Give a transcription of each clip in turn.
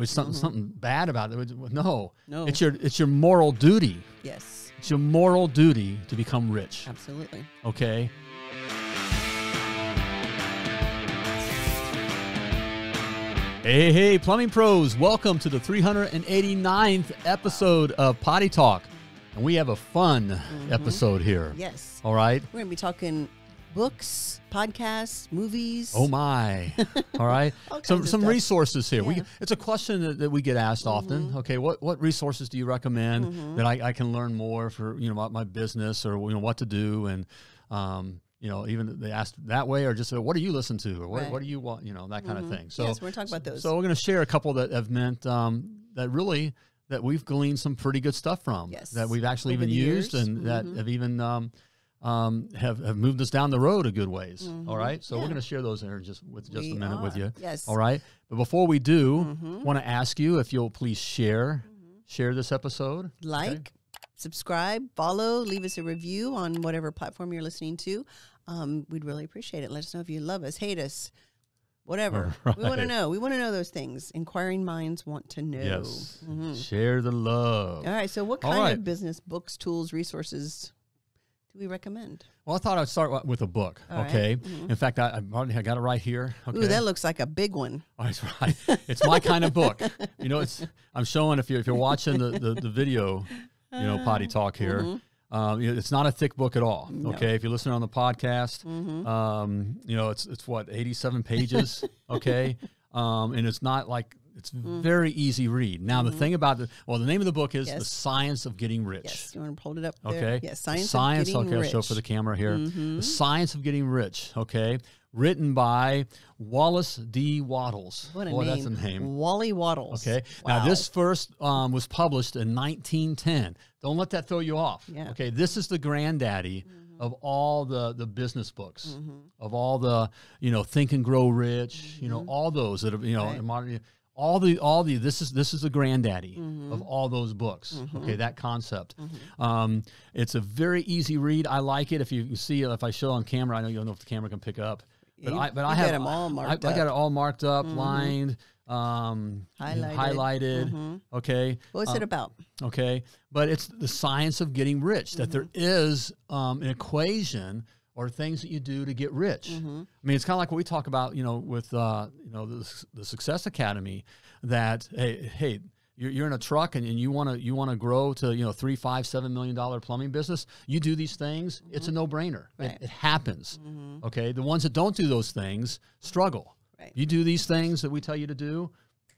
was something mm-hmm. something bad about it. It was- No, No. It's your it's your moral duty. Yes, It's your moral duty to become rich. absolutely. Okay. Hey, hey, plumbing pros, welcome to the 389th episode of Potty Talk. And we have a fun mm-hmm. episode here. Yes, All right. we're gonna be talking books, podcasts, movies. Oh my! All right, some some stuff. resources here. We Yeah. Mm-hmm. it's a question that, that we get asked often. Okay, what what resources do you recommend that I, I can learn more for you know my, my business or you know what to do and um you know even they asked that way or just what do you listen to or what, Right. what do you want you know that kind of thing. So yes, we're gonna talk about those. so we're going to share a couple that have meant um, that really that we've gleaned some pretty good stuff from. Yes. That we've actually Over even used years. Mm-hmm. and that have even um, um, have have moved us down the road a good ways. All right. So we're Mm-hmm. Going to share those here in just with just We a minute with you. Yes. All right. But before we do, Mhm. want to ask you if you'll please share Mm-hmm. share this episode. like, subscribe, follow, leave us a review on whatever platform you're listening to. Um, we'd really appreciate it. Let us know if you love us, hate us, whatever. We want to know. We want to know those things. Inquiring minds want to know. Yes. Mhm. Share the love. All right. So, what kind right. of business books, tools, resources do we recommend? Well, I thought I'd start with a book. All right. okay. Mhm. In fact, I, I already- I got it right here. Okay. Ooh, that looks like a big one. Oh, that's right. It's my kind of book. You know, it's I'm showing if you're if you're watching the the, the video, you know, potty talk here. Mhm. Um, you know, it's not a thick book at all. No. Okay, if you're listening on the podcast, Mhm. um, you know, it's it's what 87 pages. okay, um, and it's not like it's very easy read. Now the thing about the well, the name of the book is Mm-hmm. Yes. the science of getting rich. Yes. You want to hold it up there? Okay. Yes. The Science, Science. of getting okay, I'll rich. show for the camera here. Mhm. The Science of Getting Rich. Okay. Written by Wallace D. Wattles. What a Boy, name. that's a name. Wally Wattles. Okay. Wow. Now this first um, was published in 1910. Don't let that throw you off. Yeah. Okay. This is the granddaddy of all the the business books, of all the you know Think and Grow Rich. You know all those that have you know Right. in modern. All the all the this is this is the granddaddy Mm-hmm. of all those books. Okay, that concept. Um, it's a very easy read. I like it. If you see if I show on camera, I know you don't know if the camera can pick up. But You- I but I have 'em all I- marked I, got it all marked up, lined, um, Highlighted. highlighted. Mhm. Okay. What's Uh, it about? Okay. But it's the science of getting rich, that there is um, an equation or things that you do to get rich. Mm-hmm. I mean, it's kind of like what we talk about, you know, with, uh, you know, the, the Success Academy that, hey, hey, you're, you're in a truck and, and you want to you want to grow to you know three five seven million dollar plumbing business you do these things it's a mm-hmm. no-brainer Right. it, it happens mm-hmm. okay the ones that don't do those things struggle Right. you do these things that we tell you to do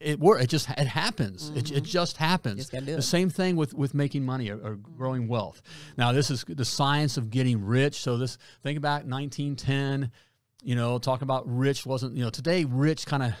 it work it just it happens. It, it mm-hmm. just happens. Just the same thing with with making money or, or growing wealth. Now this is the science of getting rich. So this think about 1910 you know talking about rich wasn't you know today rich kind of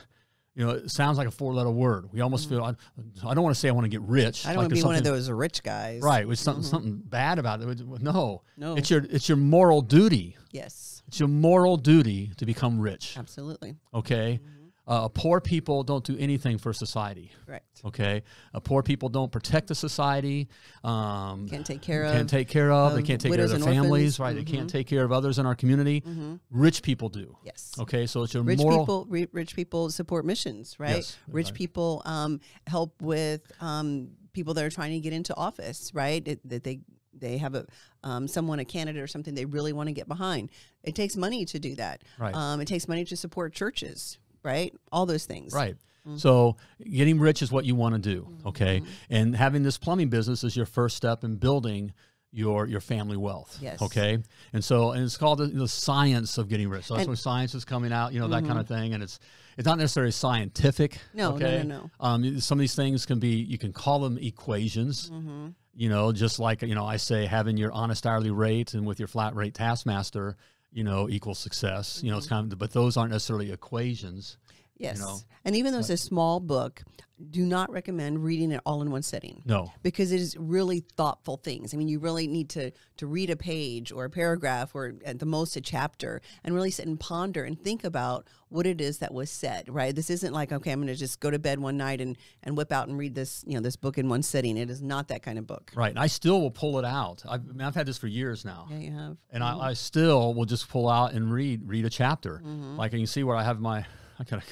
you know it sounds like a four letter word. We almost mm-hmm. feel I, I don't want to say i want to get rich. Mm-hmm. I don't like want to be one of those rich guys. right with something mm-hmm. something bad about it. No. No. it's your it's your moral duty. Yes. it's your moral duty to become rich. Absolutely. okay uh, poor people don't do anything for society Correct. okay uh, poor people don't protect the society um, Can't take care of. can't take care of they can't take care of their families orphans. right they Mhm. can't take care of others in our community rich people do Yes. okay so it's your Rich moral people, ri- rich people support missions, right? Yes, rich right. people um, help with um, people that are trying to get into office, right? It, that they they have a um, someone a candidate or something they really want to get behind. It takes money to do that. Right. Um, it takes money to support churches, right? All those things. Right. Mm-hmm. So getting rich is what you want to do, okay? And having this plumbing business is your first step in building your your family wealth. Yes. Okay. And so and it's called the, the science of getting rich. So that's And- when science is coming out, you know, that kind of thing. And it's it's not necessarily scientific. No, no, okay? no, no. Um, some of these things can be you can call them equations. Mm-hmm. You know, just like you know, I say having your honest hourly rate and with your flat rate taskmaster, you know, equals success. You know, it's mm-hmm. kind of, but those aren't necessarily equations. Yes. know, and even though it's a small book, do not recommend reading it all in one sitting. No. because it is really thoughtful things. I mean, you really need to to read a page or a paragraph or at the most a chapter and really sit and ponder and think about what it is that was said. Right? This isn't like okay, I'm going to just go to bed one night and and whip out and read this you know this book in one sitting. It is not that kind of book. Right. And I still will pull it out. I've, I mean, I've had this for years now. Yeah, you have. And I, I still will just pull out and read read a chapter. Mm-hmm. Like you can see where I have my I gotta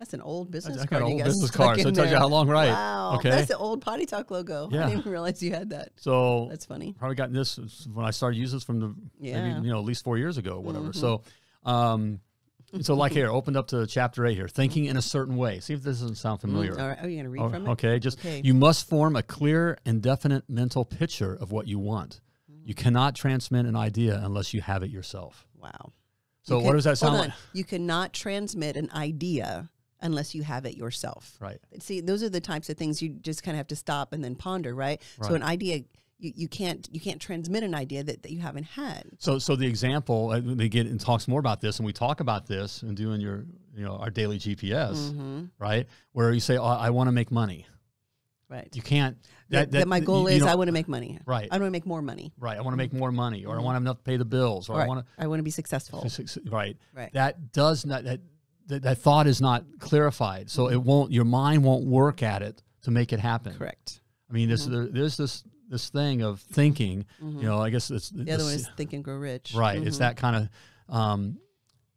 That's an old business I got card. an old guys business card. So it tells you how long, right? Wow, Okay. that's the old Potty Talk logo. Yeah. I didn't even realize you had that. So That's funny. probably gotten this when I started using this from the Yeah. maybe you know at least four years ago or whatever. Mhm. So, um, so like here, opened up to chapter eight here, thinking in a certain way. See if this doesn't sound familiar. Mm, All right. Oh, you're gonna read Oh, from it? okay, just Okay. you must form a clear and definite mental picture of what you want. You cannot transmit an idea unless you have it yourself. Wow. So You what does that sound like? You cannot transmit an idea unless you have it yourself. Right. See, those are the types of things you just kind of have to stop and then ponder, right? So an idea, you, you can't you can't transmit an idea that, that you haven't had. So, so the example uh, they get and talks more about this, and we talk about this and doing your, you know, our daily GPS, Mm-hmm. right? Where you say, oh, "I want to make money." Right. You can't. That, that my goal you- you is I want to make money. Right. I want to make more money. right. I want to make more money, or I want to enough to pay the bills, or I Right. want I want to be successful. Right. Right. That does not. That, that that thought is not clarified, so it won't. Your mind won't work at it to make it happen. Correct. I mean, this there, there's this this thing of thinking. You know, I guess it's The other one is think and grow rich. Right. It's Mhm. that kind of. Um,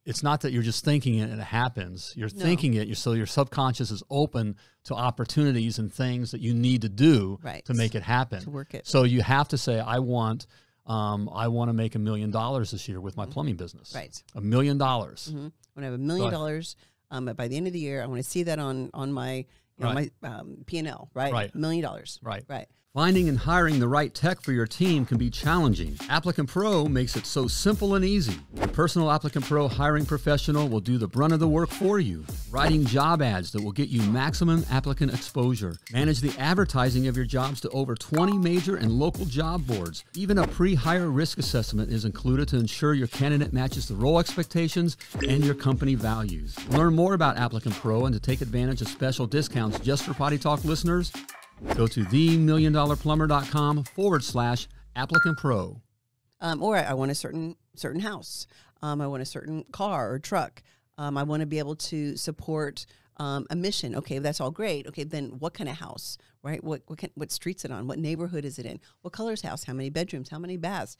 it's not that you're just thinking it and it happens. You're No. thinking it. You're, so your subconscious is open to opportunities and things that you need to do Right. to make it happen. to work it. So you have to say, I want, um, I want to make a million dollars this year with my plumbing business. Mm-hmm. Right. A million dollars. Mm-hmm. I have a million dollars, um, by the end of the year, I want to see that on on my you know, Right. my um, P and L. Right. Right. Million dollars. Right. Right. Finding and hiring the right tech for your team can be challenging. Applicant Pro makes it so simple and easy. The personal Applicant Pro hiring professional will do the brunt of the work for you, writing job ads that will get you maximum applicant exposure. Manage the advertising of your jobs to over 20 major and local job boards. Even a pre hire risk assessment is included to ensure your candidate matches the role expectations and your company values. Learn more about Applicant Pro and to take advantage of special discounts just for Potty Talk listeners. Go to themilliondollarplumber.com forward slash applicant pro. Um, or I, want a certain certain house. Um, I want a certain car or truck. Um, I want to be able to support um, a mission. Okay, that's all great. Okay, then what kind of house, right? What what, can, what street's it on? What neighborhood is it in? What color's house? How many bedrooms? How many baths?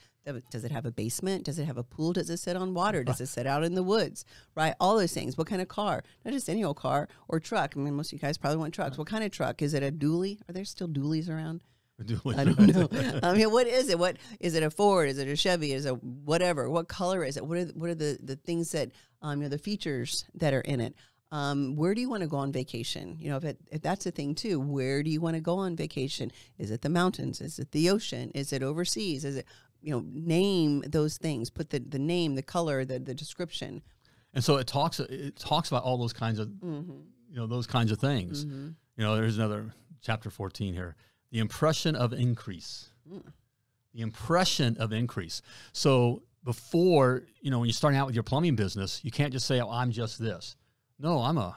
Does it- have a basement? Does it have a pool? Does it sit on water? Does it sit out in the woods? Right? All those things. What kind of car? Not just any old car or truck. I mean, most of you guys probably want trucks. What kind of truck? Is it a dually? Are there still dualies around? I don't know. I mean, what is it? What is it? A Ford? Is it a Chevy? Is it whatever? What color is it? What are what are the the things that um you know the features that are in it? Um, where do you want to go on vacation? You know, if it, if that's a thing too, where do you want to go on vacation? Is it the mountains? Is it the ocean? Is it overseas? Is it you know name those things? Put the the name, the color, the the description. And so it talks it talks about all those kinds of Mm-hmm. you know those kinds of things. You know, there's another chapter 14 here. The impression of increase. Mm. The impression of increase. So before, you know, when you're starting out with your plumbing business, you can't just say, "Oh, I'm just this." No, I'm a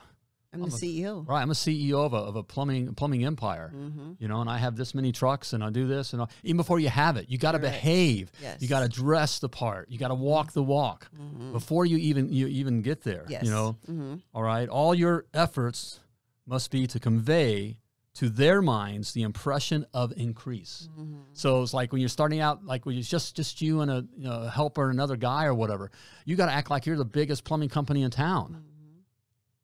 I'm the I'm CEO. right. I'm a CEO of a, of a plumbing plumbing empire. Mm-hmm. You know, and I have this many trucks, and I do this, and I, even before you have it, you got to Correct. behave. Yes. You got to dress the part. You got to walk the walk before you even you even get there. Yes. You know, Mm-hmm. all right. All your efforts must be to convey to their minds the impression of increase. Mm-hmm. So it's like when you're starting out, like when it's just just you and a, you know, a helper and another guy or whatever. You got to act like you're the biggest plumbing company in town.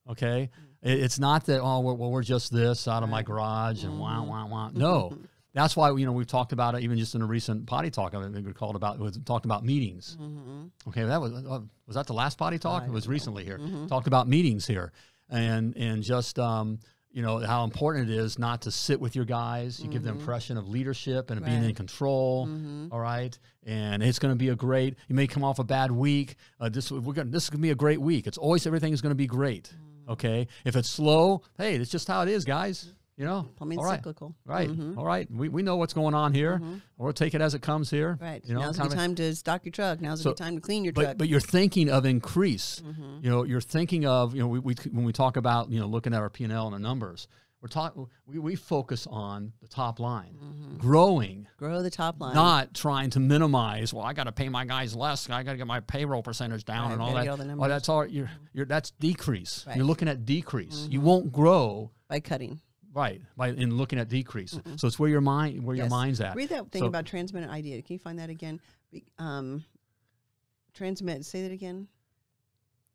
Mm-hmm. Okay, it's not that oh well, well we're just this out of my garage and wah wah wah. No, that's why you know we've talked about it even just in a recent potty talk. I think we called about we talked about meetings. Mm-hmm. Okay, that was uh, was that the last potty talk? I It was know. recently here. Mhm. Talked about meetings here, and and just um, you know how important it is not to sit with your guys. You give the impression of leadership and of being in control. Mm-hmm. All right, and it's going to be a great. You may come off a bad week. Uh, this we're going. This is going to be a great week. It's always everything is going to be great. Mm-hmm. Okay, if it's slow, hey, it's just how it is, guys. You know, Plumbing's all right, cyclical. right, Mhm. all right. We, we know what's going on here. Mhm. We'll take it as it comes here. Right. You know, Now's good time to stock your truck. Now's a So- good time to clean your but truck. but you're thinking of increase. Mhm. You know, you're thinking of you know we, we when we talk about you know looking at our P and L and the numbers, we're talking we, we focus on the top line, Mhm. growing, Grow the top line. not trying to minimize. Well, I got to pay my guys less. I got to get my payroll percentage down Right, and all that. all well, that's all. You're, you're that's decrease. Right. You're looking at decrease. You Mhm. won't grow by cutting. right by in looking at decrease. So it's where your mind where your mind's at. Read that thing So- about transmit idea. Can you find that again? Um, transmit. Say that again.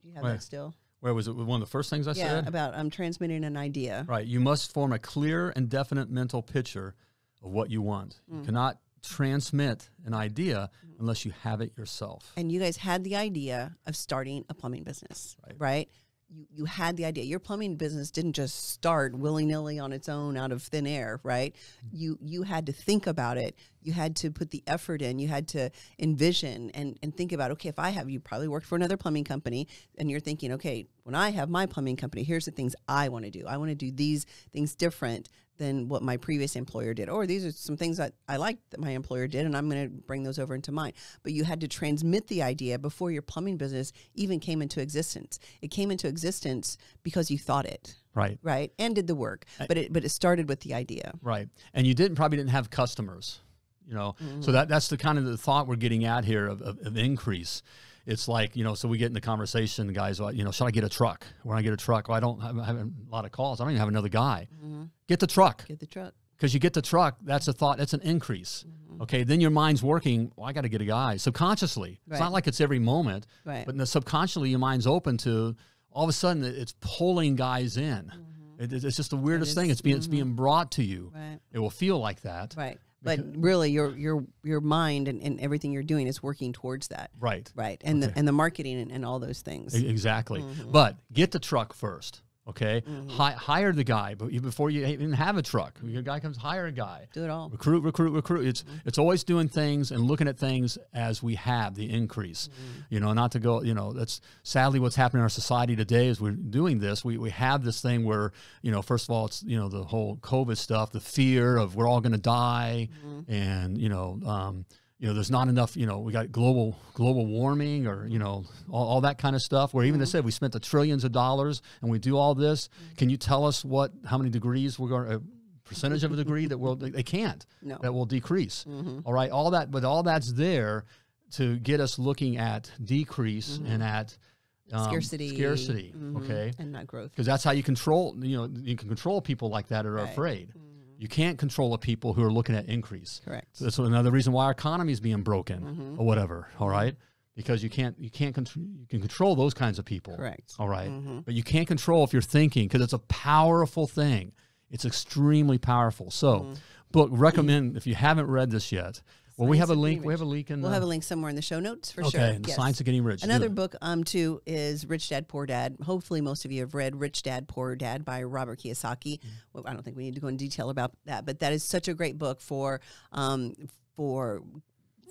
Do you have that still? Where was it? One of the first things I yeah, said. about um, transmitting an idea. Right. You must form a clear and definite mental picture of what you want. Mm. You cannot transmit an idea unless you have it yourself. and you guys had the idea of starting a plumbing business, right? You, you had the idea. Your plumbing business didn't just start willy nilly on its own out of thin air, right? Mm-hmm. You you had to think about it. You had to put the effort in. You had to envision and, and think about, okay, if I have, you probably worked for another plumbing company and you're thinking, okay, when I have my plumbing company, here's the things I want to do. I want to do these things different than what my previous employer did. Or these are some things that I like that my employer did, and I'm going to bring those over into mine. But you had to transmit the idea before your plumbing business even came into existence. It came into existence because you thought it, Right. right, and did the work. But it but it started with the idea. Right. And you didn't probably didn't have customers. You know, Mm-hmm. so that that's the kind of the thought we're getting at here of, of, of increase. It's like you know, so we get in the conversation, guys. You know, should I get a truck? When I get a truck, well, I don't have, have a lot of calls. I don't even have another guy. Get the truck Get the truck. because you get the truck. That's a thought. That's an increase. Mm-hmm. Okay, then your mind's working. Well, I got to get a guy subconsciously. It's not like it's every moment, Right. but in the subconsciously, your mind's open to. All of a sudden, it's pulling guys in. It- it's just the weirdest thing. Mm-hmm. It's being it's being brought to you. Right. It will feel like that. Right. But really, your your your mind and, and everything you're doing is working towards that. Right. Right. And the and the marketing and, and all those things. Exactly. Mm-hmm. But get the truck first. Okay. Hi- hire the guy, but before you even have a truck, your guy comes hire a guy. Do it all. Recruit, recruit, recruit. It's Mm-hmm. it's always doing things and looking at things as we have the increase. Mm-hmm. You know, not to go. You know, that's sadly what's happening in our society today. Is we're doing this. We we have this thing where you know, first of all, it's you know the whole COVID stuff, the fear of we're all going to die, Mm-hmm. and you know. Um, you know, there's not enough. You know, we got global global warming, or you know, all, all that kind of stuff. Where even they mm-hmm. said we spent the trillions of dollars and we do all this. Mm-hmm. Can you tell us what how many degrees we're going? to uh, percentage of a degree that will they can't No. that will decrease mm-hmm. all right all that but all that's there to get us looking at decrease and at um, Scarcity. scarcity Mhm. okay And not growth. because that's how you control you know you can control people like that that are Right. afraid you can't control the people who are looking at increase Correct. so that's another reason why our economy is being broken Mm-hmm. or whatever all right because you can't you can't control you can control those kinds of people Correct. all right? Mhm. but you can't control if you're thinking because it's a powerful thing it's extremely powerful so Mm-hmm. book recommend if you haven't read this yet well we have a link we have a link in We'll the, have a link somewhere in the show notes for okay sure. the Yes. science of getting rich Another book um too is Rich Dad Poor Dad. Hopefully most of you have read Rich Dad Poor Dad by Robert Kiyosaki. Mm-hmm. Well, I don't think we need to go in detail about that, but that is such a great book for um for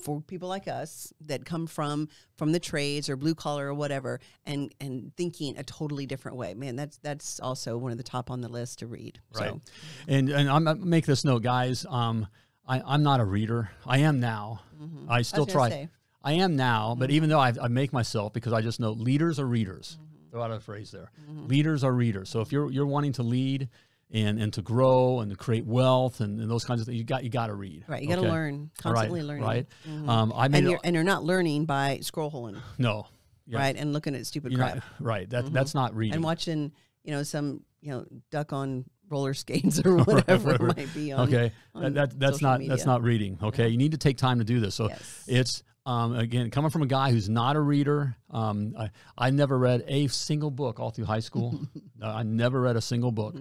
for people like us that come from from the trades or blue collar or whatever and and thinking a totally different way. Man, that's that's also one of the top on the list to read. right So and and i'm I'm- make this note guys um I, i'm not a reader i am now mhm. i still gonna try say. I am now, but Mm-hmm. even though I, I make myself because I just know leaders are readers. Mm-hmm. Throw out a phrase there. Leaders are readers. So if you're you're wanting to lead and and to grow and to create wealth and, and those kinds of things, you got you got to read. Right, you got to okay? learn, All right, constantly learning. Right. Mhm. Um, I made and you're and you're not learning by scroll holing, no. Yeah. right? And looking at stupid You're crap not, right. That Mhm. that's not reading. and watching, you know, some you know duck on roller skates or whatever it might be on. okay. on That, that that's not media. that's not reading. Okay. You need to take time to do this. So Yes. it's um, again coming from a guy who's not a reader. Um, I I never read a single book all through high school. I never read a single book.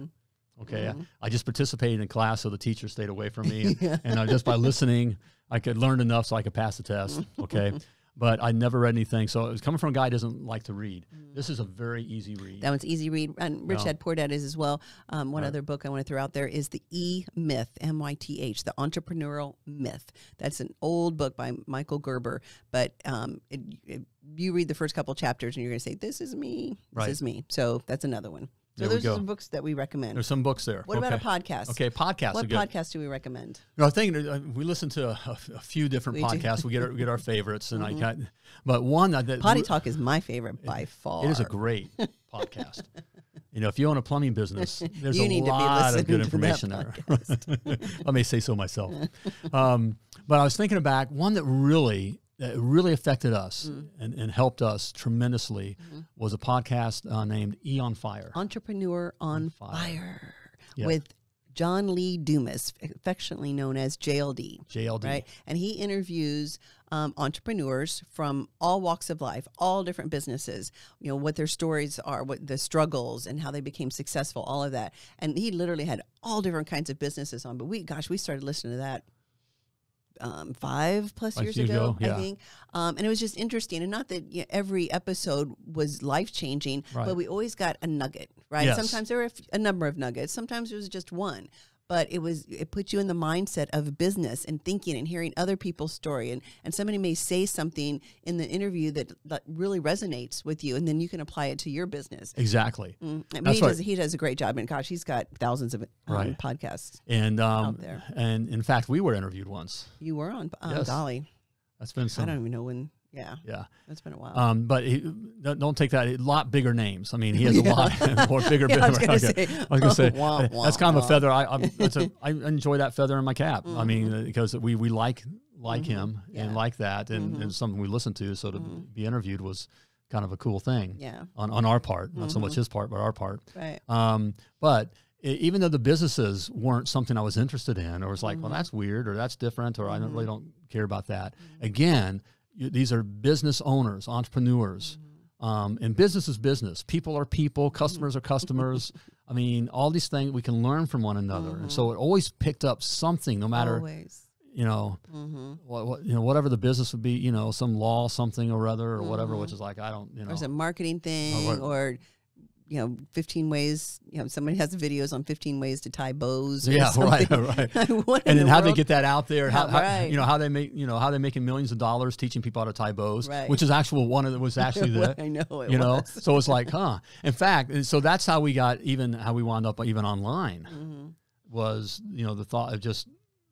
Okay, Mhm. I, I just participated in class, so the teacher stayed away from me, and, and I, just by listening, I could learn enough so I could pass the test. Okay, but I never read anything. So it was coming from a guy who doesn't like to read. This is a very easy read. That one's easy read. And Rich No. Dad Poor Dad is as well. Um, one Right. other book I want to throw out there is the E Myth, M Y T H, the Entrepreneurial Myth. That's an old book by Michael Gerber, but um, it, it, you read the first couple chapters and you're going to say, "This is me. This Right. is me." So that's another one. So There we those are some books that we recommend. There's some books there. what okay. about a podcast? Okay, podcast. What podcast do we recommend? No, I think uh, we listen to a, a- few different We podcasts. We get our, we get our favorites, and I got, but one that, that Potty Talk is my favorite by far. It is a great podcast. You know, if you own a plumbing business, there's You a need to be lot of good listening to that information there. I may say so myself. Um, but I was thinking back, one that really that really affected us Mm. and, and helped us tremendously Mm-hmm. was a podcast uh, named E on Fire. Entrepreneur on, Fire. Fire, Yeah. with John Lee Dumas, affectionately known as JLD. JLD. Right. And he interviews um, entrepreneurs from all walks of life, all different businesses, you know, what their stories are, what the struggles and how they became successful, all of that. And he literally had all different kinds of businesses on. But we, gosh, we started listening to that um, five plus Five years years ago, ago, yeah. I think. Um, and it was just interesting. And not that you know, every episode was life changing, Right. but we always got a nugget, right? Yes. Sometimes there were a, f- a number of nuggets, sometimes it was just one. But it was it put you in the mindset of business and thinking and hearing other people's story and, and somebody may say something in the interview that, that really resonates with you and then you can apply it to your business. Exactly. Mm. I mean, That's he does he does a great job and gosh he's got thousands of um, Right. podcasts. And um, Out there. and in fact, we were interviewed once. You were on um, Yes. Dolly. That's been I don't even know when. Yeah, Yeah. that's been a while. Um, but he, don't, don't take that. A lot bigger names. I mean, he has a lot more bigger. Yeah, I was gonna okay. say, I was gonna say wah, uh, wah, that's kind of a feather. I I, that's a, I enjoy that feather in my cap. I mean, uh, because we we like like him Mm-hmm. Yeah. and like that, and, and something we listen to. So to be interviewed was kind of a cool thing. yeah, On on our part, not so much Mm-hmm. his part, but our part. right. Um, but even though the businesses weren't something I was interested in, or was like, Mm-hmm. well, that's weird, or that's different, or I don't really don't care about that. Again, you, these are business owners, entrepreneurs, Mm-hmm. um, and business is business. People are people, customers are customers. I mean, all these things we can learn from one another, and so it always picked up something, no matter Always. you know Mm-hmm. what, what you know whatever the business would be, you know, some law, something or other, or whatever, which is like I don't, you know, Or it's a marketing thing, what- or you know, fifteen ways. You know, somebody has videos on fifteen ways to tie bows. Yeah, right, something. right. In and then the how they get that out there, how, how- right. you know how they make you know how they making millions of dollars teaching people how to tie bows, Right. which is actual one of the, was actually the I know it you know so it's like huh. In fact, so that's how we got even how we wound up even online Mm-hmm. was you know the thought of just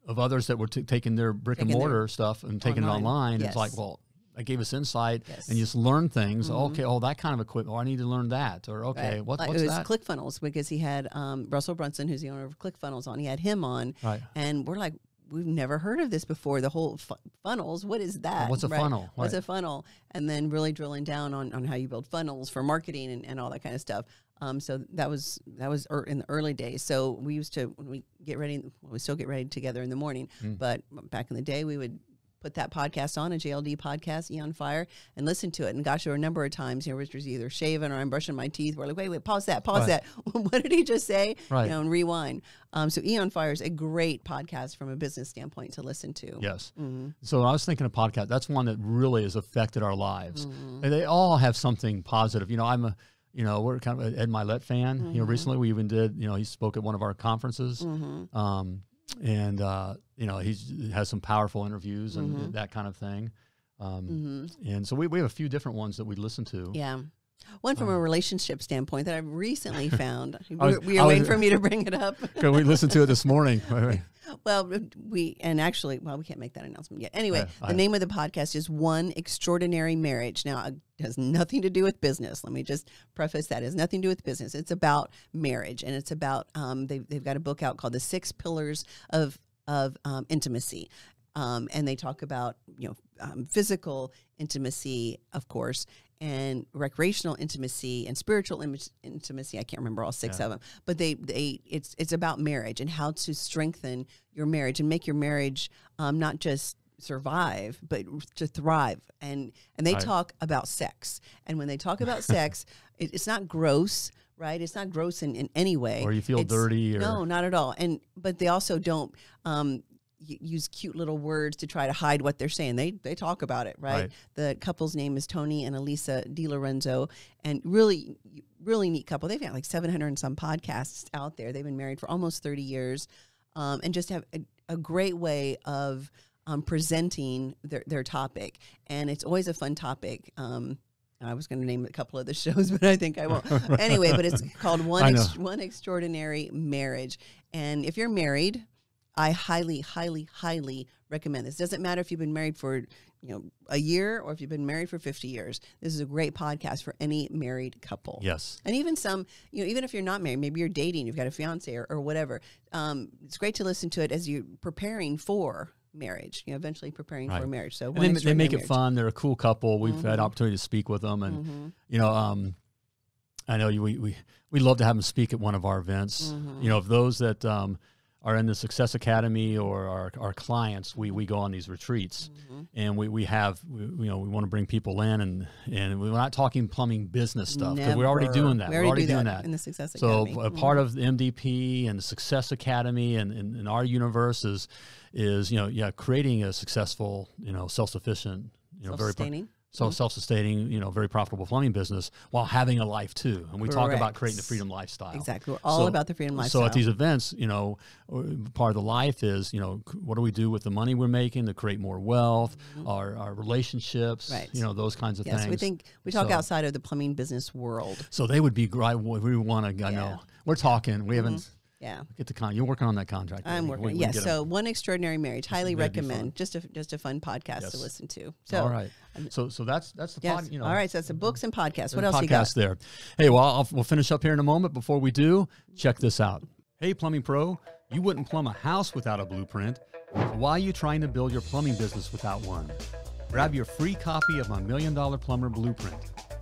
of others that were t- taking their brick and Taking mortar stuff and taking online. it online. It's like well. That gave us insight Yes. And just learn things. Okay, oh, that kind of equipment. Oh, I need to learn that. Or okay, Right. what, what's it was that? ClickFunnels because he had um, Russell Brunson, who's the owner of ClickFunnels, on. He had him on, Right. and we're like, we've never heard of this before. The whole fu- funnels, what is that? what's a funnel? What's Right. a funnel? And then really drilling down on, on how you build funnels for marketing and, and all that kind of stuff. Um, so that was that was er, in the early days. So we used to when we get ready, well, we still get ready together in the morning. Hmm. But back in the day, we would put that podcast on a JLD podcast, Eon Fire, and listen to it. And gosh, there were a number of times, you know, Richard's either shaving or I'm brushing my teeth. We're like, wait, wait, pause that, pause Right. that. what did he just say? Right. You know, and rewind. Um, so Eon Fire is a great podcast from a business standpoint to listen to. Yes. Mm-hmm. So I was thinking of podcast. That's one that really has affected our lives. Mm-hmm. And they all have something positive. You know, I'm a, you know, we're kind of an Ed Mylett fan. Mm-hmm. You know, recently we even did, you know, he spoke at one of our conferences. Mm-hmm. Um, and, uh, you know, he's has some powerful interviews and Mm-hmm. that kind of thing. Um, And so we, we have a few different ones that we listen to. Yeah. One from a relationship standpoint that I've recently found. Uh-huh. I was- we I are waiting for me to bring it up. 'Cause we listened to it this morning. Well, we and actually, well, we can't make that announcement yet. Anyway, I- the name of the podcast is One Extraordinary Marriage. Now, it has nothing to do with business. Let me just preface that. It has nothing to do with business. It's about marriage, and it's about um, they've they've got a book out called The Six Pillars of of um, Intimacy. Um, and they talk about you know um, physical intimacy, of course, and recreational intimacy and spiritual Im- intimacy. I can't remember all six Yeah. of them, but they they it's it's about marriage and how to strengthen your marriage and make your marriage um, not just survive but to thrive. And and they talk about sex. And when they talk about sex it, it's not gross right? It's not gross in, in any way. Or you feel It's- dirty or- no not at all. And but they also don't um use cute little words to try to hide what they're saying. They they talk about it right, Right. the couple's name is tony and Alisa DiLorenzo. And really really neat couple. They've got like 700 and some podcasts out there. They've been married for almost 30 years. Um, and just have a, a great way of um, presenting their, their topic. And it's always a fun topic. Um, I was going to name a couple of the shows, but I think I won't. anyway, but it's called One Ex- One Extraordinary Marriage. And if you're married, I highly, highly, highly recommend this. Doesn't matter if you've been married for you know a year or if you've been married for 50 years. This is a great podcast for any married couple. Yes. And even some, you know, even if you're not married, maybe you're dating, you've got a fiance or, or whatever. Um, it's great to listen to it as you're preparing for marriage. You know, eventually preparing for marriage. So they, they make it Marriage. fun. They're a cool couple. We've had Mhm. opportunity to speak with them, and Mhm. you know, um, I know you, we we we love to have them speak at one of our events. Mhm. You know, of those that um, are in the Success Academy or our, our clients, we, we go on these retreats Mm-hmm. and we, we have, we, you know, we want to bring people in and, and we're not talking plumbing business stuff because we're already doing that. We We're already already do doing that that. in the Success so Academy. So a Mhm. part of the MDP and the Success Academy and, and, and our universe is, is, you know, yeah, creating a successful, you know, self-sufficient, you know, very, so self-sustaining, you know, very profitable plumbing business while having a life too. And we talk about creating the freedom lifestyle. Exactly. We're all So- about the freedom lifestyle. So at these events, you know, part of the life is, you know, what do we do with the money we're making to create more wealth, our, our relationships, Mm-hmm. Right. you know, those kinds of yes, things. we think we talk So- outside of the plumbing business world. so they would be great. We want to, I Yeah. know, we're talking. We haven't Yeah. get the con. You're working on that contract. I'm working. we- yes. 'em. So one extraordinary marriage, highly That'd be fun. recommend. Just a just a fun podcast to listen to. So all right. So so that's that's the yes. pod, you know. All right. So that's the books and podcasts. What else a you got? there. Hey, well, I'll, we'll finish up here in a moment. Before we do, check this out. Hey, Plumbing Pro, you wouldn't plumb a house without a blueprint. So why are you trying to build your plumbing business without one? Grab your free copy of my Million Dollar Plumber Blueprint.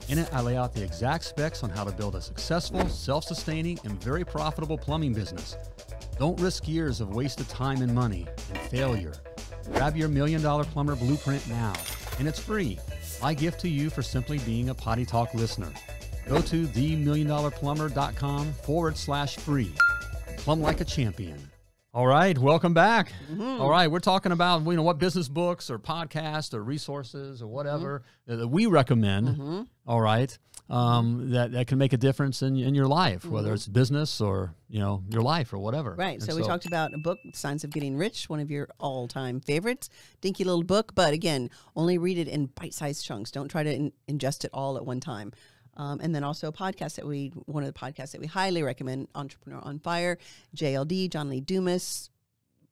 In it, I lay out the exact specs on how to build a successful, self sustaining, and very profitable plumbing business. Don't risk years of wasted time and money and failure. Grab your Million Dollar Plumber Blueprint now, and it's free. My gift to you for simply being a Potty Talk listener. Go to themilliondollarplumber.com forward slash free. Plumb like a champion. All right, welcome back. Mm-hmm. All right, we're talking about you know what business books or podcasts or resources or whatever that, that we recommend. Mm-hmm. All right, um, that that can make a difference in in your life, whether it's business or you know your life or whatever. Right. And So, we talked about a book, Science of Getting Rich, one of your all time favorites. Dinky little book, but again, only read it in bite sized chunks. Don't try to in- ingest it all at one time. Um, and then also a podcast that we, one of the podcasts that we highly recommend, Entrepreneur on Fire, JLD, John Lee Dumas.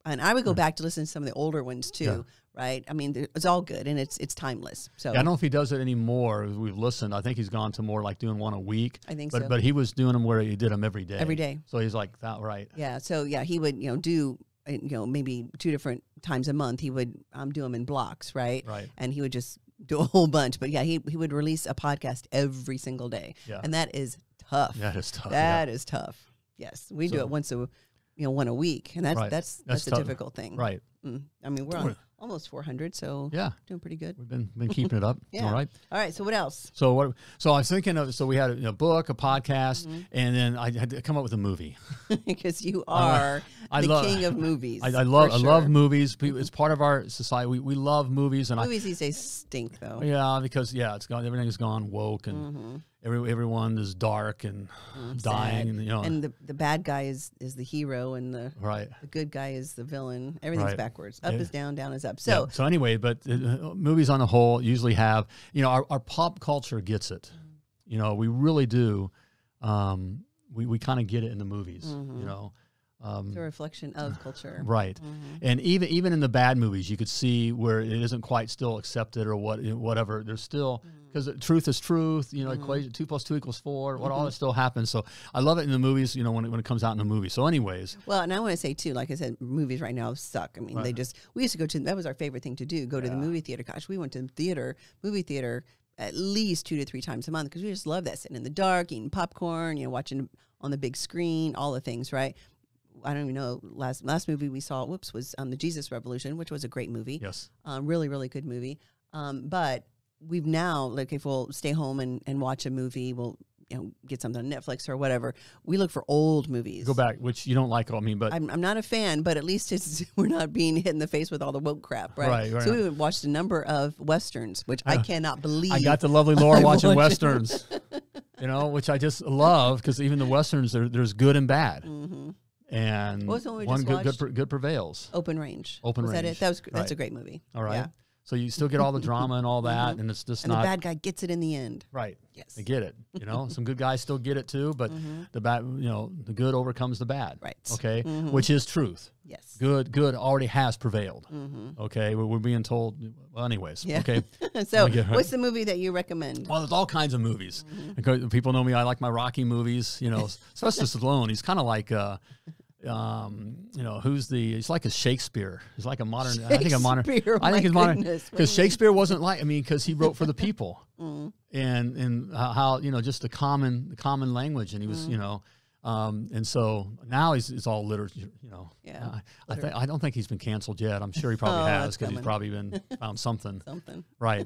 And I would go back to listen to some of the older ones too, Hmm. Yeah. right? I mean, it's all good and it's it's timeless. So Yeah, I don't know if he does it anymore. We've listened. I think he's gone to more like doing one a week. I think but so. but he was doing them where he did them every day. Every day. So he's like that, right? Yeah. So yeah, he would you know do uh, you know maybe two different times a month. He would um, do them in blocks, right? Right. And he would just do a whole bunch. But yeah, he he would release a podcast every single day, Yeah. and that is tough. That is tough. That is tough. Yes, we do it once a you know one a week, and that's Right. that's That's that's, a tough. difficult thing. Right. Mm. I mean, we're on almost 400, so Yeah. doing pretty good. We've been been keeping it up. Yeah. All right. All right. So what else? So what? So I was thinking of. So we had a, a book, a podcast, Mm-hmm. and then I had to come up with a movie. because you are I the love- king of movies. I, I love for I love movies. It's part of our society. We, we love movies, and movies these days stink though. Yeah because yeah it's gone. Everything has gone woke, and Mm-hmm. Every everyone is dark and dying, Sad. and you know and the the bad guy is is the hero, and the right. the good guy is the villain. Everything's Right. backwards. Up Yeah. is down, down is up. So, So so anyway, but uh, movies on the whole usually have, you know, our, our pop culture gets it. You know, we really do. Um, we we kind of get it in the movies. You know, um, it's a reflection of culture. right. And even even in the bad movies, you could see where it isn't quite still accepted or what whatever. There's still because truth is truth. You know, equation two plus two equals four. What all that still happens. So I love it in the movies. You know, when it, when it comes out in the movie. So, anyways, Well, and I want to say too, like I said, movies right now suck. I mean, they just we used to go to that was our favorite thing to do, go to the movie theater. Gosh, we went to the theater, movie theater at least two to three times a month because we just love that sitting in the dark, eating popcorn, you know, watching on the big screen, all the things, right? I don't even know. Last last movie we saw, whoops, was um, the Jesus Revolution, which was a great movie. yes, um, really really good movie um, but we've now like if we'll stay home and, and watch a movie we'll you know get something on netflix or whatever we look for old movies go back, which you don't like. I mean, but I'm, I'm not a fan but at least it's we're not being hit in the face with all the woke crap right, Right, right. so we watched a number of westerns which i cannot believe I got the lovely Laura watching westerns, you know, which I just love because even the westerns, there's good and bad, mm-hmm. and What was the one we one just good, good, good prevails. open range Open was that Range. it that was that's Right. a great movie All right, yeah. So you still get all the drama and all that, and it's just and the bad guy gets it in the end right. yes They get it, you know. Some good guys still get it too, but the bad, you know, the good overcomes the bad. Right. Okay, which is truth. yes Good, good already has prevailed. Okay, we're, we're being told. Well, anyways. Yeah. Okay. so get what's the movie that you recommend Well, there's all kinds of movies. Mm-hmm. People know me. I like my Rocky movies. You know, Sylvester Stallone. He's kind of like, uh, um, you know, who's the? He's like a Shakespeare. He's like a modern. I think a modern. I think he's modern because do you mean? Shakespeare wasn't like. I mean, because he wrote for the people, Mm-hmm. and and how- you know just the common the common language, and he was you know. Um, and so now he's it's all literature, you know. Yeah, I, I, th- I don't think he's been canceled yet. I'm sure he probably Oh, has because he's probably been found something. Something. right.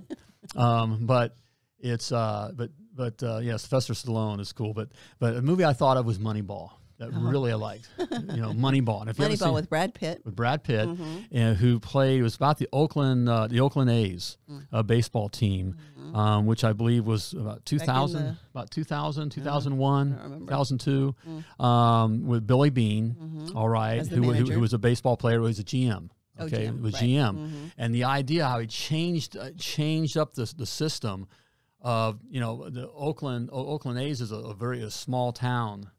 Um, but it's uh, but but uh, yeah, Sylvester Stallone is cool. But but a movie I thought of was Moneyball that really I liked. you know, Moneyball. If. Moneyball with Brad Pitt. with Brad Pitt, Mm-hmm. and who played it was about the Oakland uh, the Oakland A's Mm. uh, baseball team, um, which I believe was about 2000, the- about 2000, 2001, don't remember. 2002, um, with Billy Beane. all right, Mm. Who, who, who was a baseball player, who was a GM. Oh, Okay, GM, was right. Mm-hmm. GM, and the idea how he changed uh, changed up the the system of you know the Oakland O- Oakland A's is a, a very a small town,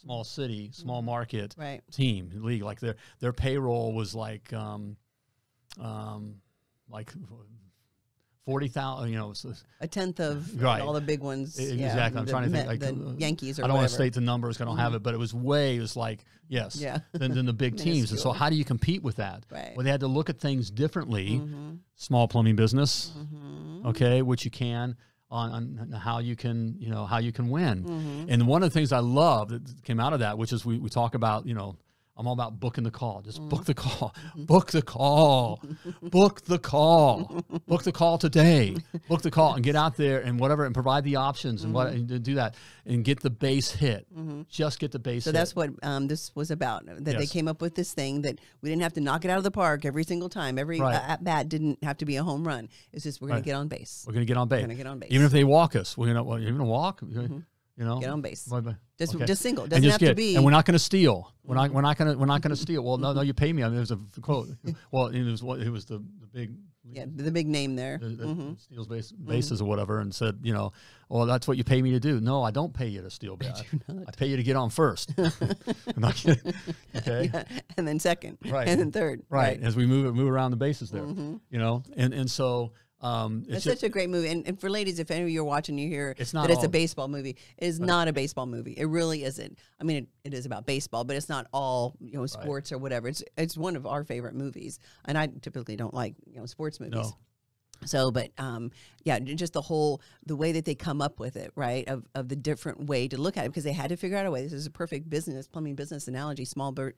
small city, small market Right. team league. Like their their payroll was like um, um, like forty thousand. You know, A tenth of Right. all the big ones. E- yeah, exactly. I'm the trying to think, like, the uh, Yankees or I don't want to state the numbers. I don't have it, but it was way. It was like yes, Yeah. than, than the big teams. And so how do you compete with that? Right. Mm-hmm. Well, they had to look at things differently. Small plumbing business, okay, which you can. On, on how you can, you know, how you can win, Mm-hmm. and one of the things I love that came out of that, which is we, we talk about, you know, I'm all about booking the call. Just Mm-hmm. book the call. Book the call. book the call. Book the call today. Book the call and get out there and whatever and provide the options and Mm-hmm. what and do that and get the base hit. Just get the base So hit. that's what um, this was about. That they came up with this thing that we didn't have to knock it out of the park every single time. Every Right. uh, at bat didn't have to be a home run. It's just we're going Right. to get on base. we're gonna get on base. We're gonna get on base. Even if they walk us, we're well, you're walk. Gonna- You know, Get on base. Bye bye. Uh, just Okay. just single. Doesn't just have get, to be. and we're not going to steal. We're not. We're not going to. We're not going to steal. Well, no, no, you pay me. I mean, there's a quote. Well, it was what it was the, the big yeah, the big name there. that- that Mm-hmm. steals base, mm-hmm. bases or whatever, and said, you know, well, that's what you pay me to do. No, I don't pay you to steal base. I pay you to get on first. I'm not kidding. Okay. and then second. Right. And then third. Right. As we move move around the bases there, mm-hmm. you know, and and so um, It's it's such a great movie. And, and for ladies, if any of you are watching, you hear It's not that it's a baseball movie. It is not a baseball movie. It really isn't. I mean, it, it is about baseball, but it's not all you know sports or whatever. It's it's one of our favorite movies, and I typically don't like you know sports movies. No. So, but um, yeah, just the whole the way that they come up with it, right? Of of the different way to look at it because they had to figure out a way. This is a perfect business plumbing business analogy. Small bir-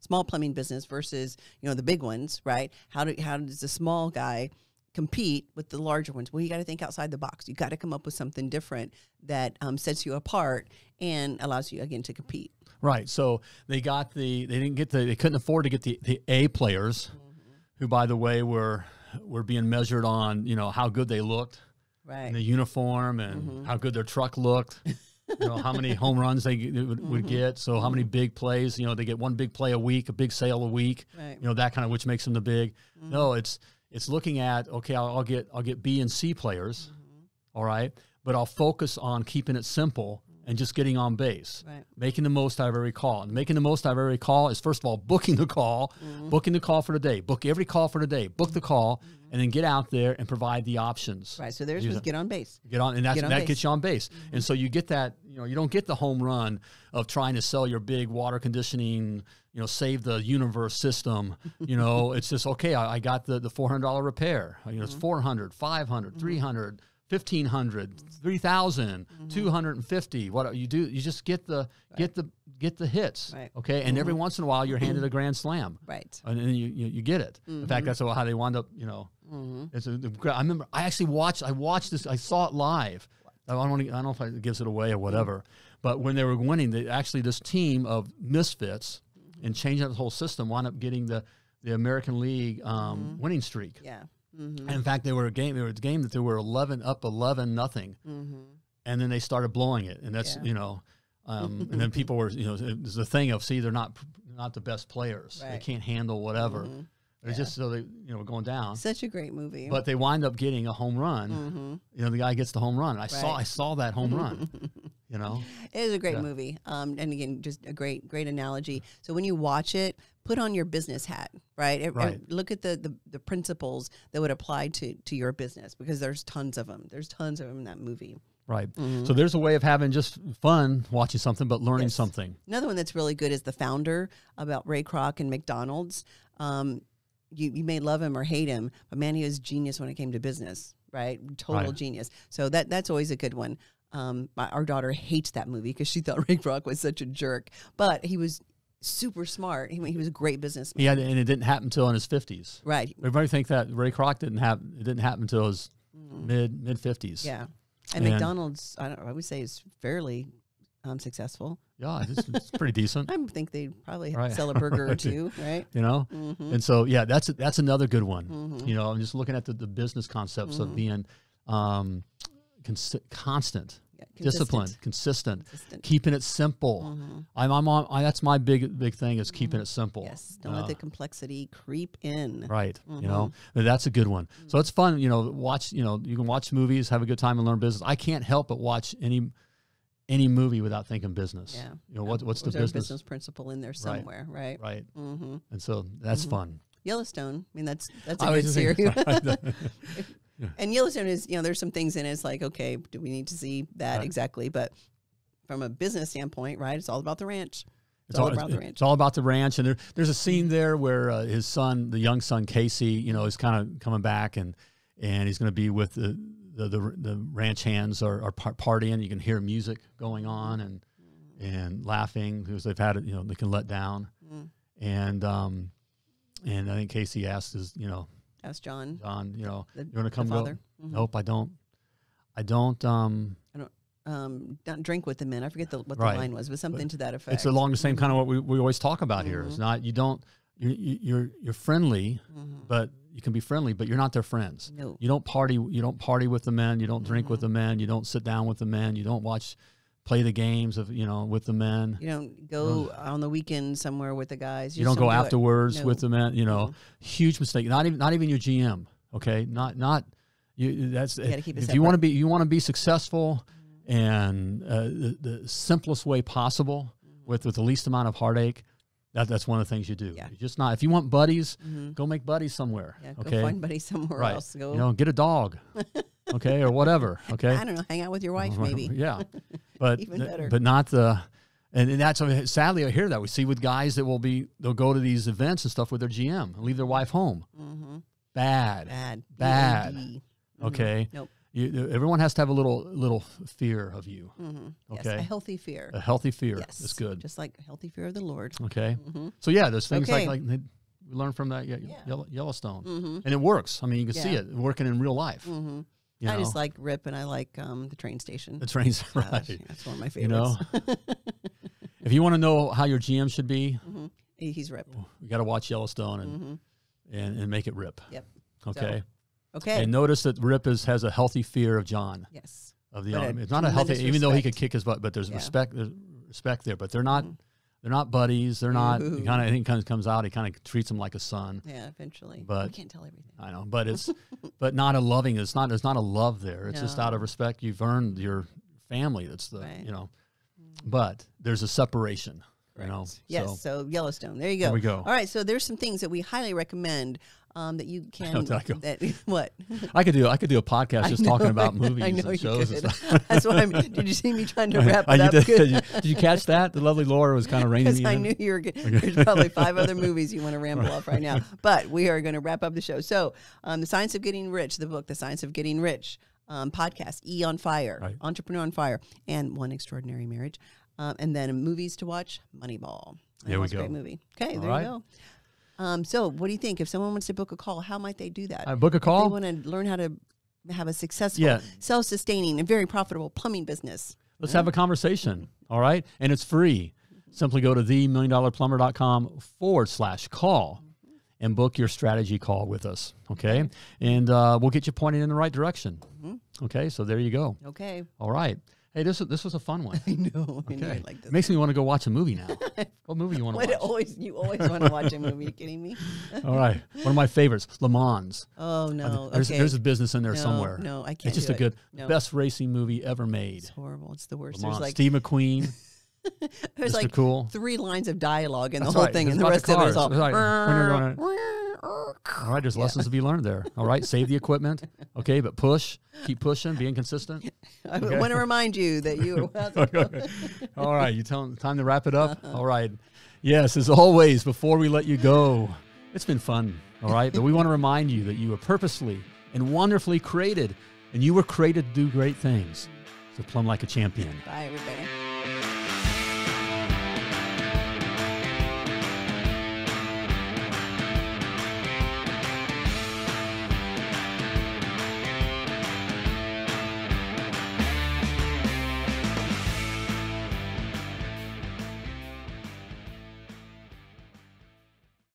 small plumbing business versus you know the big ones, right? How do how does the small guy compete with the larger ones? Well, you got to think outside the box. You got to come up with something different that um, sets you apart and allows you again to compete. right. So they got the they didn't get the they couldn't afford to get the the A players, mm-hmm. who by the way were were being measured on you know how good they looked. Right. in the uniform and mm-hmm. how good their truck looked. you know how many home runs they would, would mm-hmm. get. So how many big plays? You know they get one big play a week, a big sale a week. Right. You know that kind of which makes them the big. No, it's it's looking at okay, I'll, I'll get I'll get B and C players, mm-hmm. all right, but I'll focus on keeping it simple and just getting on base, Right. making the most out of every call. And making the most out of every call is first of all booking the call, mm-hmm. booking the call for the day, book every call for the day, book the call, mm-hmm. And then get out there and provide the options. Right. So theirs Use was get on base. Get on, and that's, on that base. Mm-hmm. gets you on base. And so you get that, you know, you don't get the home run of trying to sell your big water conditioning, you know, save the universe system. You know, it's just, okay, I, I got the, the $400 repair. You know, Mm-hmm. it's 400, 500, 300, 1500, 3000, Mm-hmm. 250. What you do, you just get the, get the, get the hits. Right. Mm-hmm. Okay. And every once in a while you're handed a grand slam Right. and then you, you, you get it. In Mm-hmm. fact, that's how they wound up. You know, it's a, I remember I actually watched. I watched this. I saw it live. I don't. Wanna, I don't know if it gives it away or whatever. But when they were winning, they actually this team of misfits and changing up the whole system wound up getting the the American League um, winning streak. Yeah. Mm-hmm. And in fact, they were a game. They were a game that they were eleven up, eleven nothing, Mm-hmm. and then they started blowing it. And that's Yeah. you know, um, and then people were you know, there's the thing of see they're not not the best players. They can't handle whatever. Just so they you know going down. Such a great movie. But they wind up getting a home run. Mm-hmm. You know, the guy gets the home run. I saw I saw that home run. You know, It is a great Yeah. movie. Um, and again, just a great, great analogy. So when you watch it, put on your business hat, right? It- it- Right. look at the, the the principles that would apply to to your business because there's tons of them. There's tons of them in that movie. right? So there's a way of having just fun watching something, but learning Yes. something. Another one that's really good is the founder about Ray Kroc and McDonald's. Um, you, you may love him or hate him, but man, he was genius when it came to business, right? Total Right. genius. So that that's always a good one. Um, my, our daughter hates that movie because she thought Ray Kroc was such a jerk, but he was super smart. He, he was a great businessman. Yeah, and it didn't happen until in his fifties. Right. Everybody think that Ray Kroc didn't have it didn't happen until his mid mid fifties. Yeah. And, And- McDonald's, I don't. I would say is fairly um, successful. Yeah, it's, it's pretty decent. I think they probably Right. sell a burger or two, right? You know, Mm-hmm. and so yeah, that's that's another good one. Mhm. You know, I'm just looking at the, the business concepts of Mhm. being um, cons- constant, Yeah, disciplined, consistent. consistent, Consistent. keeping it simple. Mhm. I'm, I'm on. I, that's my big big thing is keeping it simple. Yes. Don't Uh, let the complexity creep in. Right. You know, that's a good one. So it's fun. You know, watch. You know, you can watch movies, have a good time, and learn business. I can't help but watch any any movie without thinking business. Yeah. You know, what, what's the business? business principle in there somewhere, right? Right. Mm-hmm. And so that's Mhm. fun. Yellowstone. I mean, that's that's a I good series. thinking- and Yellowstone is, you know, there's some things in it. It's like, okay, do we need to see that Right. exactly? But from a business standpoint, right? It's all about the ranch. It's all all, about the ranch. it's all about the ranch, and there, there's a scene there where uh, his son, the young son Kayce, you know, is kind of coming back, and and he's going to be with the the, the, the ranch hands are, are partying. You can hear music going on and and laughing because they've had it, you know, they can let down, Mm. and um, and I think Kayce asked his, you know, That's John, John, you know, the, you want to come go? father. Mhm. Nope, I don't. I don't. Um, I don't. Um, don't drink with the men. I forget the, what Right. the line was, but something to that effect. it's along the same kind of what we, we always talk about here. It's Mhm. not you don't you, you- you're you're friendly, Mhm. but you can be friendly, but you're not their friends. No. You don't party. You don't party with the men. You don't drink with Mhm. the men. You don't sit down with the men. You don't watch, play the games of you know with the men. You don't go on the weekend somewhere with the guys. You, just don't go do afterwards with the men. You know, Mhm. huge mistake. Not even not even your GM. Okay, not not you. That's keep it if you want to be you want to be successful, and uh, the, the simplest way possible with with the least amount of heartache. That, that's one of the things you do. Yeah. You just not if you want buddies, Mhm. go make buddies somewhere. Yeah, go okay, find buddies somewhere right. else. Go. You know, get a dog. okay, or whatever. Okay. I don't know. Hang out with your wife, maybe. yeah, but Even better. but not the. And, and that's sadly I hear that we see with guys that will be they'll go to these events and stuff with their GM and leave their wife home. Mm-hmm. Bad. Bad. Bad. Mhm. Okay. Nope. You, everyone has to have a little little fear of you. Mm-hmm. Yes, Okay. a healthy fear. A healthy fear yes, is good. Just like a healthy fear of the Lord. Okay. Mm-hmm. So yeah, there's things Okay. like like we learn from that yeah, Yeah. Yellowstone, Mm-hmm. and it works. I mean, you can see it working in real life. Mm-hmm. You I just like Rip, and I like um, the train station. the trains Gosh, right. That's one of my favorites. You know, if you want to know how your GM should be, hmm He's Rip. you got to watch Yellowstone and, hmm and and make it rip. Yep. Okay. Okay. And notice that Rip is has a healthy fear of John yes. of the But a army. It's not a healthy, tremendous even though he could kick his butt, but there's Yeah. respect. There's respect there, but they're not. Mhm. They're not buddies. They're not. Ooh. Kind of. I think kind of comes out. He kind of treats him like a son. Yeah. Eventually. But- we can't tell everything. I know, but it's, but not a loving. It's not. There's not a love there. It's just out of respect. You've earned your family. That's the. Right. You know, but there's a separation. You know. Correct. Yes. So So, Yellowstone. There you go. there we go. All right. So there's some things that we highly recommend um, that you can. I go? That what? I could do. I could do a podcast just know, talking about I movies I know and you shows and. That's why I'm. Did you see me trying to wrap it up? did, did, you, did you catch that? The lovely Laura was kind of reining Because me I in. knew you were. Good. There's probably five other movies you want to ramble off right now, but we are going to wrap up the show. So, um, the Science of Getting Rich, the book, The Science of Getting Rich, um, podcast, E on Fire, Right. Entrepreneur on Fire, and One Extraordinary Marriage, um, and then movies to watch, Moneyball. There we a Great movie. Okay, All there right. you go. Um, so, what do you think? If someone wants to book a call, how might they do that? I book a If call. they want to learn how to have a successful, Yeah. self-sustaining, and very profitable plumbing business. Let's have a conversation. All right. And it's free. Simply go to themilliondollarplumber.com forward slash call and book your strategy call with us. Okay. And uh, we'll get you pointed in the right direction. Mhm. Okay. So there you go. Okay, All right. Hey, this, this was a fun one. I know. I Okay. you like this. Makes me want to go watch a movie now. what movie you want to watch? always you always want to watch a movie? You kidding me? All right. One of my favorites, Le Mans. Oh Uh, no. there's, okay. there's a business in there no, somewhere. No, I can't. it's just a it. good, No. best racing movie ever made. It's horrible. It's the worst. Le There's Mans. like Steve McQueen, there's Mr. like Cool. three lines of dialogue in the whole right. thing, and the rest the of it is all. Like, when you're going All right, there's lessons to be learned there. All right, save the equipment. Okay, but push, keep pushing, being consistent. I Okay. want to remind you that you. All right, you tell time to wrap it up. All right, yes, as always, before we let you go, it's been fun. All right, but we want to remind you that you were purposely and wonderfully created, and you were created to do great things. So plumb like a champion. Bye, everybody.